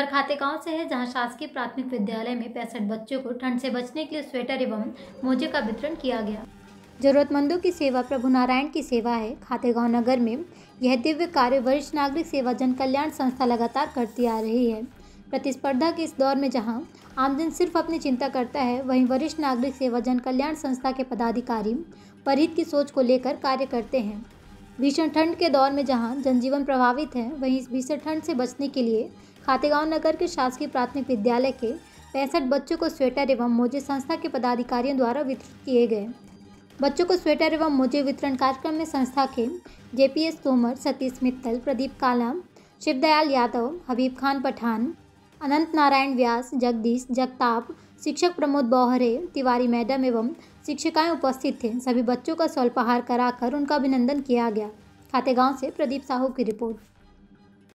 खबर खाते गाँव से है, जहाँ शासकीय प्राथमिक विद्यालय में पैंसठ बच्चों को ठंड से बचने के लिए स्वेटर एवं मोजे का वितरण किया गया। जरूरतमंदों की सेवा, प्रभु नारायण की सेवा है। खातेगांव नगर में यह दिव्य कार्य वरिष्ठ नागरिक सेवा जन कल्याण संस्था लगातार करती आ रही है। प्रतिस्पर्धा के इस दौर में जहाँ आमजन सिर्फ़ अपनी चिंता करता है, वहीं वरिष्ठ नागरिक सेवा जन कल्याण संस्था के पदाधिकारी, परहित की सोच को लेकर कार्य करते हैं। भीषण ठंड के दौर में जहाँ जनजीवन प्रभावित है, वहीं भीषण ठंड से बचने के लिए खातेगांव नगर के शासकीय प्राथमिक विद्यालय के पैंसठ बच्चों को स्वेटर एवं मोजे संस्था के पदाधिकारियों द्वारा वितरित किए गए। बच्चों को स्वेटर एवं मोजे वितरण कार्यक्रम में संस्था के जेपीएस तोमर, सतीश मित्तल, प्रदीप कालाम, शिवदयाल यादव, हबीब खान पठान, अनंत नारायण व्यास, जगदीश जगताप शिक्षक प्रमोद बौहरे, तिवारी मैडम एवं शिक्षिकाएँ उपस्थित थे। सभी बच्चों का स्वल्पाहार कराकर उनका अभिनंदन किया गया। खातेगांव से प्रदीप साहू की रिपोर्ट।